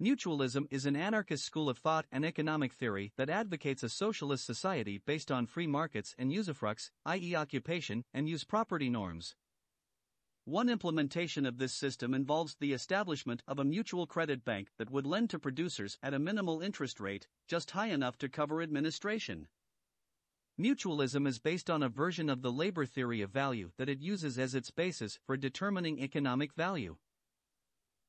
Mutualism is an anarchist school of thought and economic theory that advocates a socialist society based on free markets and usufructs, i.e., occupation and use property norms. One implementation of this system involves the establishment of a mutual credit bank that would lend to producers at a minimal interest rate, just high enough to cover administration. Mutualism is based on a version of the labor theory of value that it uses as its basis for determining economic value.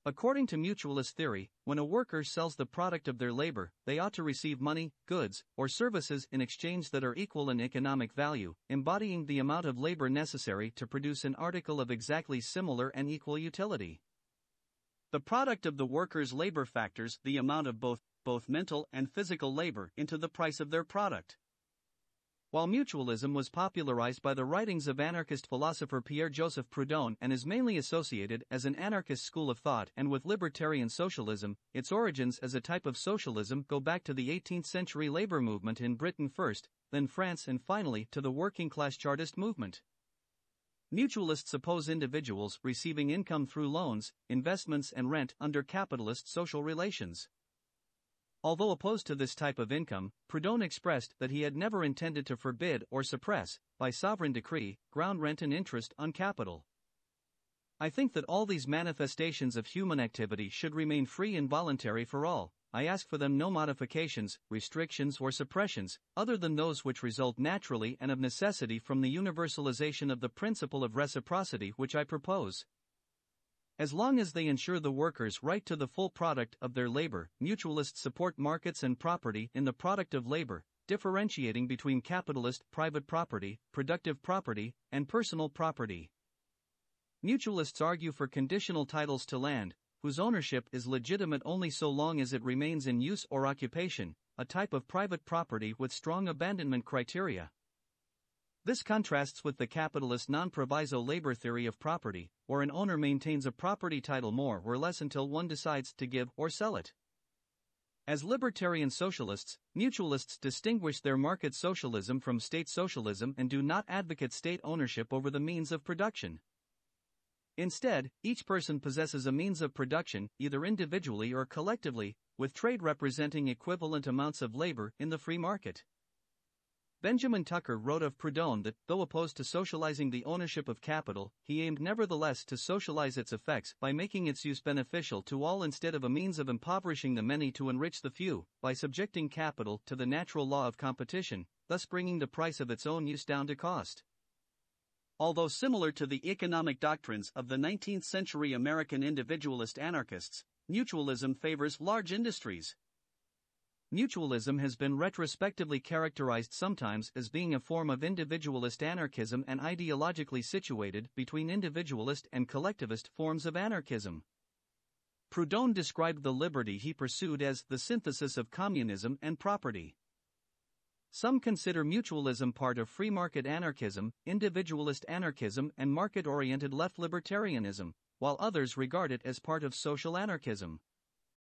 According to mutualist theory, when a worker sells the product of their labor, they ought to receive money, goods, or services in exchange that are equal in economic value, embodying the amount of labor necessary to produce an article of exactly similar and equal utility. The product of the worker's labor factors the amount of both, both mental and physical labor into the price of their product. While mutualism was popularized by the writings of anarchist philosopher Pierre Joseph Proudhon and is mainly associated as an anarchist school of thought and with libertarian socialism, its origins as a type of socialism go back to the 18th century labor movement in Britain first, then France, and finally to the working class Chartist movement. Mutualists oppose individuals receiving income through loans, investments, and rent under capitalist social relations. Although opposed to this type of income, Proudhon expressed that he had never intended to forbid or suppress, by sovereign decree, ground rent and interest on capital. I think that all these manifestations of human activity should remain free and voluntary for all. I ask for them no modifications, restrictions, or suppressions, other than those which result naturally and of necessity from the universalization of the principle of reciprocity which I propose. As long as they ensure the workers' right to the full product of their labor, mutualists support markets and property in the product of labor, differentiating between capitalist private property, productive property, and personal property. Mutualists argue for conditional titles to land, whose ownership is legitimate only so long as it remains in use or occupation, a type of private property with strong abandonment criteria. This contrasts with the capitalist non proviso labor theory of property, where an owner maintains a property title more or less until one decides to give or sell it. As libertarian socialists, mutualists distinguish their market socialism from state socialism and do not advocate state ownership over the means of production. Instead, each person possesses a means of production, either individually or collectively, with trade representing equivalent amounts of labor in the free market. Benjamin Tucker wrote of Proudhon that, though opposed to socializing the ownership of capital, he aimed nevertheless to socialize its effects by making its use beneficial to all instead of a means of impoverishing the many to enrich the few, by subjecting capital to the natural law of competition, thus bringing the price of its own use down to cost. Although similar to the economic doctrines of the 19th century American individualist anarchists, mutualism favors large industries, Mutualism has been retrospectively characterized sometimes as being a form of individualist anarchism and ideologically situated between individualist and collectivist forms of anarchism. Proudhon described the liberty he pursued as the synthesis of communism and property. Some consider mutualism part of free market anarchism, individualist anarchism, and market oriented left libertarianism, while others regard it as part of social anarchism.